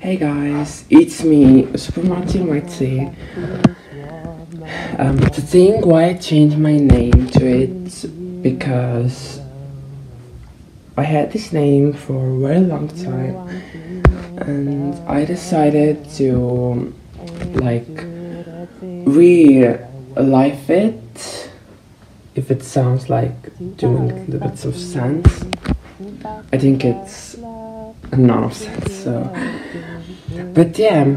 Hey guys, it's me, Super Martin Whitesea. Um, the thing why I changed my name to it because I had this name for a very long time and I decided to like re-life it if it sounds like doing a little bit of sense. I think it's none of sense so. But yeah.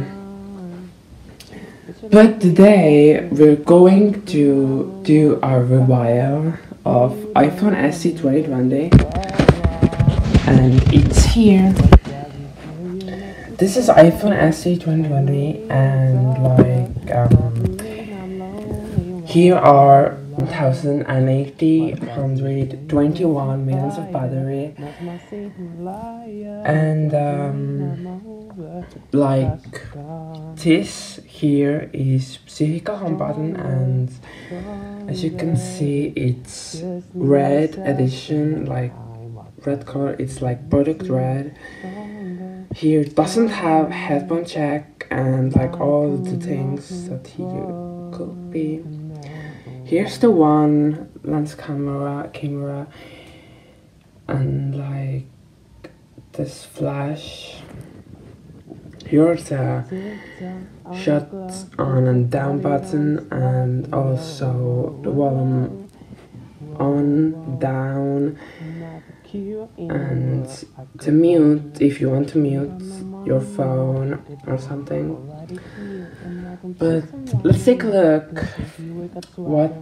But today we're going to do our review of iPhone SE 2020 and it's here. This is iPhone SE 2020 and like um, here are 1080 121 millions of battery. And um, like this here is physical home button and as you can see it's red edition like red color. It's like product red. Here doesn't have headphone jack and like all the things that here could be here's the one lens camera camera and like this flash. Here's the shut on and down button and also the volume on down. And to mute if you want to mute your phone or something but let's take a look what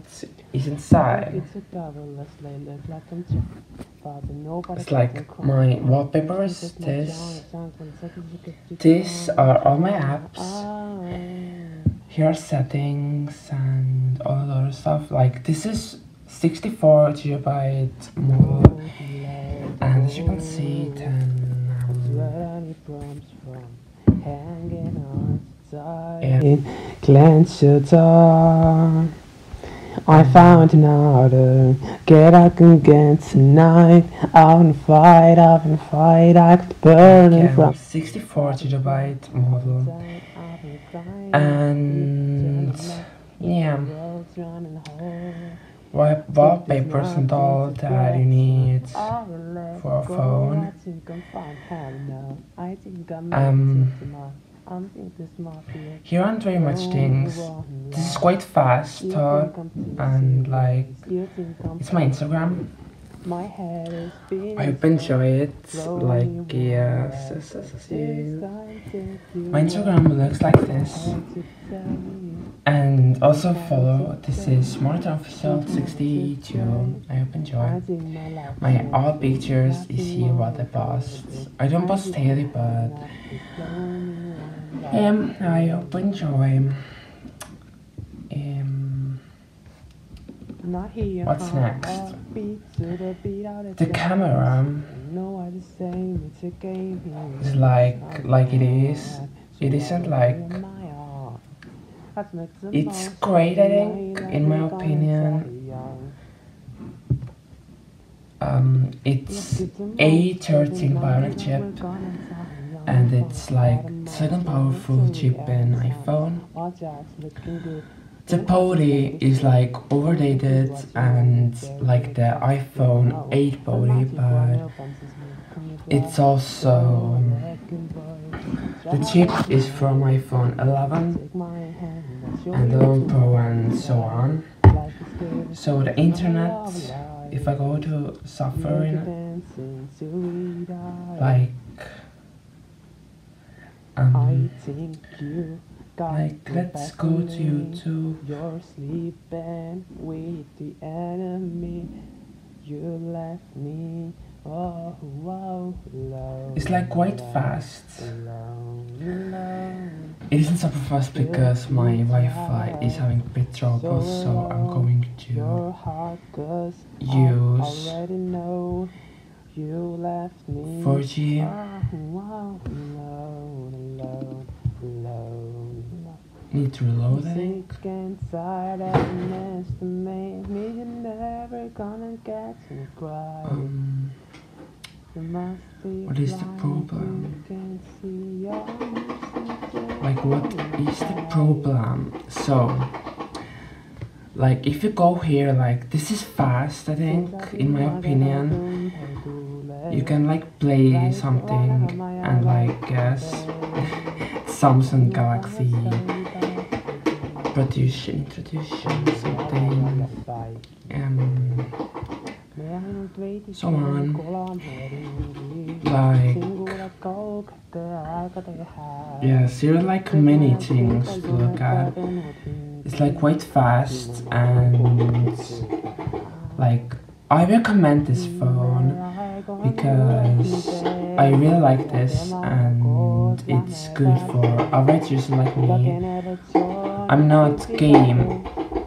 is inside. It's like my wallpapers this. These are all my apps. Here are settings and all the other stuff. Like this is 64 gigabyte model. And as you can see then um, Clench your door. I found another. Get up again tonight. I wanna fight, I wanna fight. I could burn and from. 64 gigabyte model and yeah wa- wallpapers and all that you need for a phone um here aren't very much things this is quite fast thought and like it's my instagram I hope you enjoy it. Like, yes, yes, yes, yes. My Instagram looks like this. And also follow, this is Martin Official 62. I hope you enjoy. My all pictures is here what I post. I don't post daily, but um, I hope you enjoy. Um, What's next? The camera is like like it is. It isn't like it's great. I think, in my opinion, um, it's A13 Bionic chip, and it's like second powerful chip in iPhone. The body is like overdated and like the iPhone 8 body, but it's also the chip is from iPhone 11 and 11 Pro and so on. So the internet, if I go to Safari, like um, like let's go to YouTube. You're sleeping with the enemy. You left me. Oh, wow, alone. It's like quite fast. It isn't super fast because my Wi-Fi is having bit trouble, so I'm going to use I already know you left me. 4G. Oh, wow, alone, alone, alone. Need to reload it. Sick and tired me. You're never gonna get me cry. Um, What is the problem? Like, what is the problem? So, like, if you go here, like, this is fast, I think, in my opinion. You can, like, play something and, like, guess Samsung Galaxy production, introduction, something. Um, so on. Like, yes, there are like many things to look at. It's like quite fast and like I recommend this phone because I really like this and it's good for average like me. I'm not game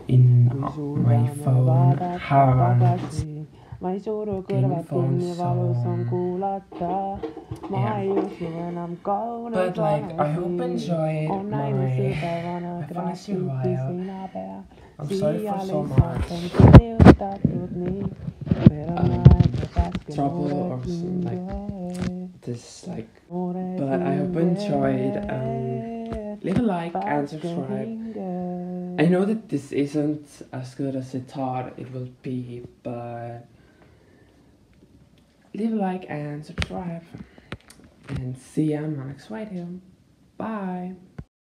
in my phone, haven't game phone, so yeah. But like, I hope you enjoyed my I've a while. I'm sorry for so much. Uh, trouble or some, like this like but I hope you enjoyed um, leave a like and subscribe. I know that this isn't as good as I thought it will be, but leave a like and subscribe. And see you on my next video. Bye.